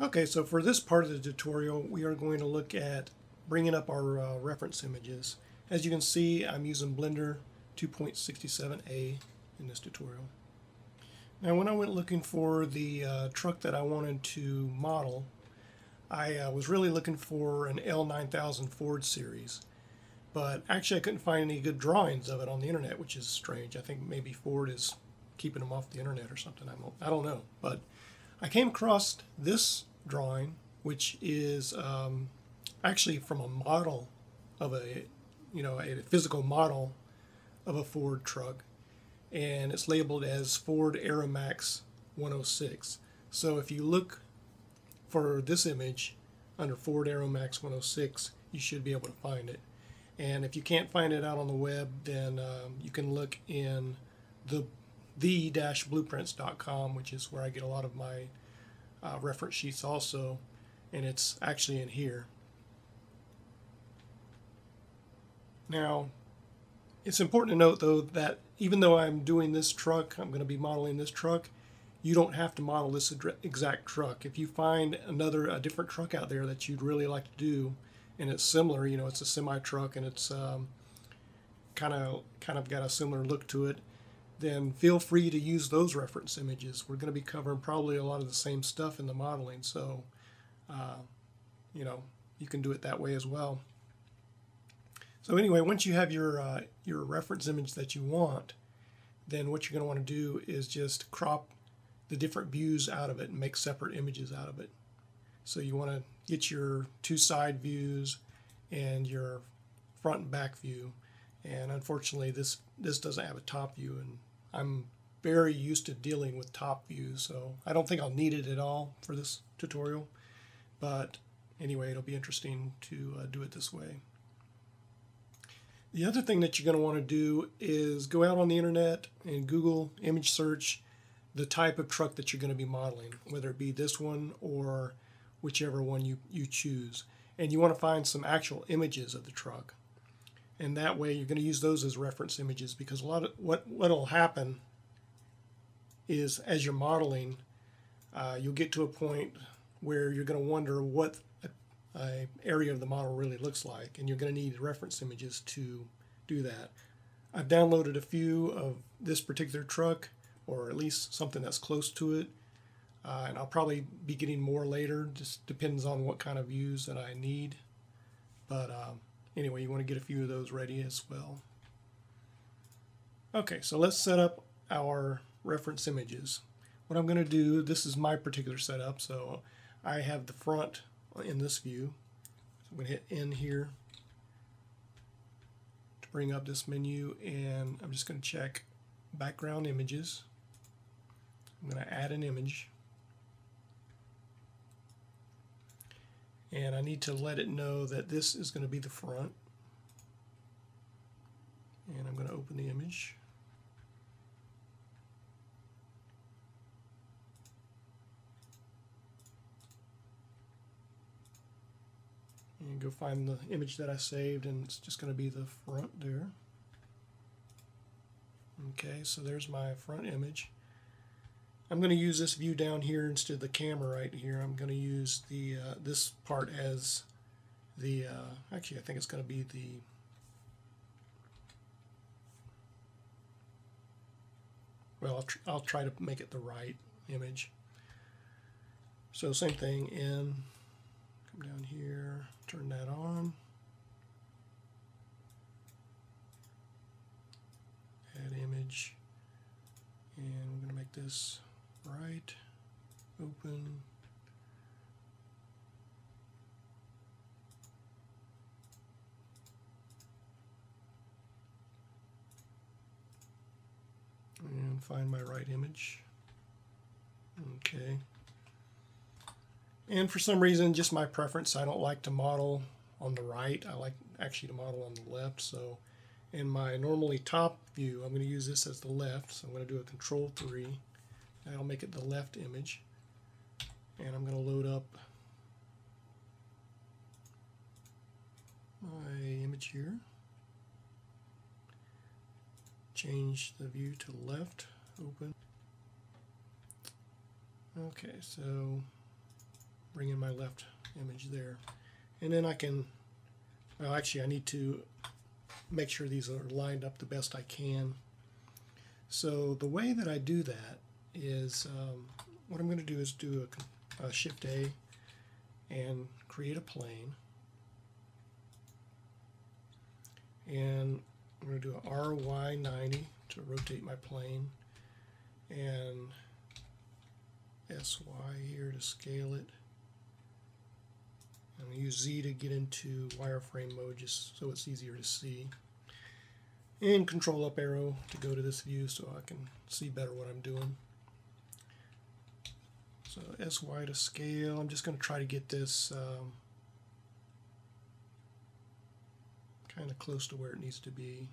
Okay, so for this part of the tutorial, we are going to look at bringing up our uh, reference images. As you can see, I'm using Blender 2.67a in this tutorial. Now when I went looking for the uh, truck that I wanted to model, I uh, was really looking for an L9000 Ford series. But actually I couldn't find any good drawings of it on the internet, which is strange. I think maybe Ford is keeping them off the internet or something. I don't, I don't know. But I came across this drawing, which is um, actually from a model of a, you know, a physical model of a Ford truck. And it's labeled as Ford Aeromax 106. So if you look for this image under Ford Aeromax 106, you should be able to find it. And if you can't find it out on the web, then um, you can look in the the-blueprints.com, which is where I get a lot of my uh, reference sheets also, and it's actually in here. Now, it's important to note though that even though I'm doing this truck, I'm going to be modeling this truck, you don't have to model this exact truck. If you find another, a different truck out there that you'd really like to do, and it's similar, you know, it's a semi truck and it's kind of kind of got a similar look to it, then feel free to use those reference images. We're going to be covering probably a lot of the same stuff in the modeling, so uh, you know you can do it that way as well. So anyway, once you have your uh, your reference image that you want, then what you're going to want to do is just crop the different views out of it and make separate images out of it. So you want to get your two side views and your front and back view. And unfortunately, this this doesn't have a top view, and I'm very used to dealing with top views, so I don't think I'll need it at all for this tutorial. But anyway, it'll be interesting to uh, do it this way. The other thing that you're going to want to do is go out on the internet and Google image search the type of truck that you're going to be modeling, whether it be this one or whichever one you, you choose. And you want to find some actual images of the truck and that way you're going to use those as reference images because a lot of what what will happen is as you're modeling uh, you'll get to a point where you're going to wonder what a, a, area of the model really looks like and you're going to need reference images to do that. I've downloaded a few of this particular truck or at least something that's close to it uh, and I'll probably be getting more later just depends on what kind of views that I need. But um, anyway, you want to get a few of those ready as well. Okay, so let's set up our reference images. What I'm going to do, this is my particular setup, so I have the front in this view. So I'm going to hit N here to bring up this menu, and I'm just going to check background images. I'm going to add an image. And I need to let it know that this is going to be the front. And I'm going to open the image. And go find the image that I saved and it's just going to be the front there. Okay so there's my front image I'm going to use this view down here instead of the camera right here. I'm going to use the uh, this part as the, uh, actually I think it's going to be the well I'll, tr I'll try to make it the right image. So same thing in, come down here, turn that on. Add image and we're going to make this right, open, and find my right image. Okay. And for some reason, just my preference, I don't like to model on the right. I like actually to model on the left. So in my normally top view, I'm going to use this as the left. So I'm going to do a control 3 I'll make it the left image. And I'm going to load up my image here. Change the view to left, open. Okay, so bring in my left image there. And then I can, well actually I need to make sure these are lined up the best I can. So the way that I do that is, um, what I'm going to do is do a, a Shift A and create a plane. And I'm going to do an RY90 to rotate my plane and SY here to scale it. I'm going to use Z to get into wireframe mode just so it's easier to see. And control up arrow to go to this view so I can see better what I'm doing. So SY to scale, I'm just going to try to get this um, kind of close to where it needs to be.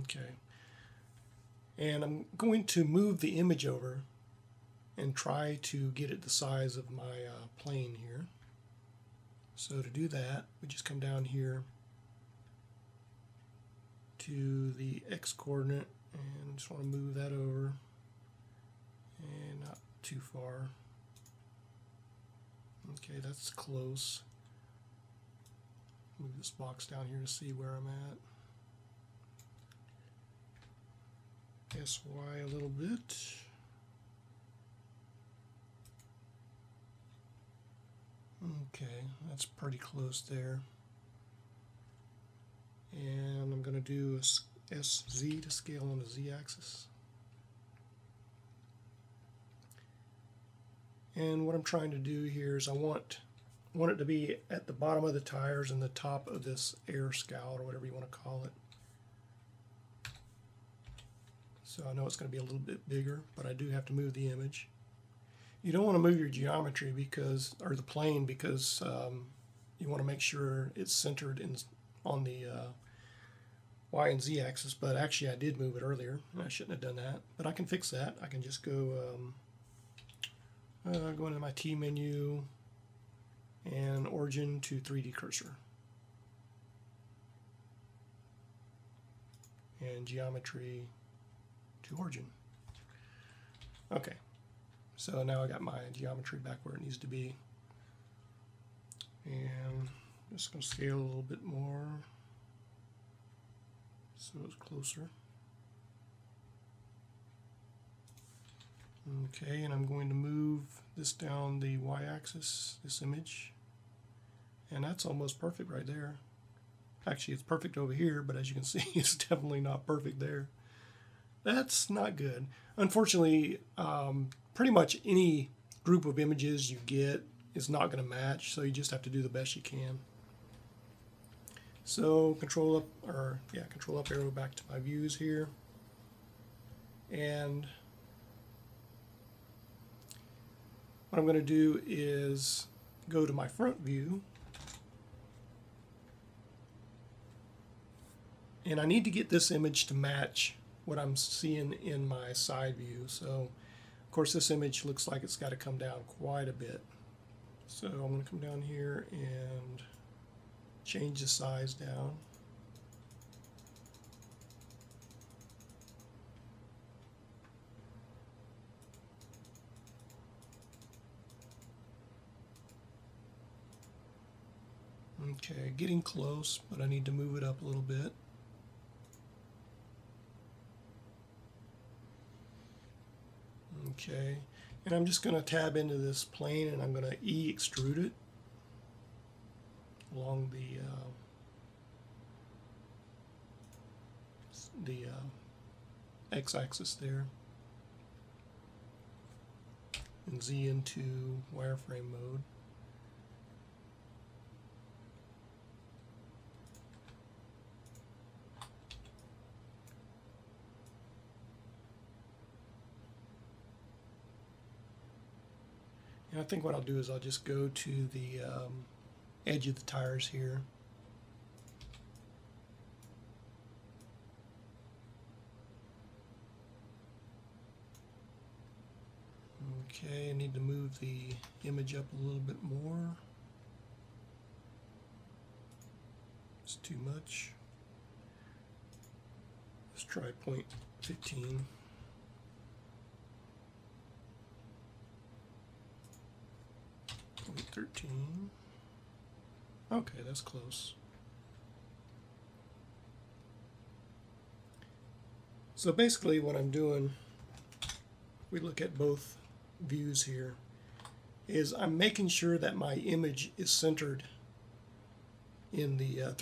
Okay. And I'm going to move the image over and try to get it the size of my uh, plane here. So to do that, we just come down here to the x coordinate and just want to move that over and not too far. Okay, that's close. Move this box down here to see where I'm at. SY a little bit. Okay, that's pretty close there. And I'm going to do a SZ to scale on the Z axis. And what I'm trying to do here is I want want it to be at the bottom of the tires and the top of this air scout or whatever you want to call it. So I know it's going to be a little bit bigger, but I do have to move the image. You don't want to move your geometry because, or the plane because um, you want to make sure it's centered in on the uh, Y and Z axis, but actually I did move it earlier, I shouldn't have done that. But I can fix that. I can just go um, uh, go into my T menu and origin to 3D cursor. And geometry to origin. Okay, so now I got my geometry back where it needs to be. And I'm just going to scale a little bit more so it's closer. Okay, and I'm going to move this down the y-axis, this image, and that's almost perfect right there. Actually, it's perfect over here, but as you can see, it's definitely not perfect there. That's not good. Unfortunately, um, pretty much any group of images you get is not going to match, so you just have to do the best you can. So control up, or yeah, control up arrow back to my views here. And what I'm going to do is go to my front view and I need to get this image to match what I'm seeing in my side view. So, of course, this image looks like it's got to come down quite a bit. So I'm going to come down here and change the size down. Okay, getting close, but I need to move it up a little bit. Okay, and I'm just going to tab into this plane and I'm going to E extrude it along the uh, the uh, x-axis there and Z into wireframe mode. And I think what I'll do is I'll just go to the um, edge of the tires here. Okay, I need to move the image up a little bit more. It's too much. Let's try point 15. Point 13. Okay, that's close. So basically what I'm doing, we look at both views here, is I'm making sure that my image is centered in the uh,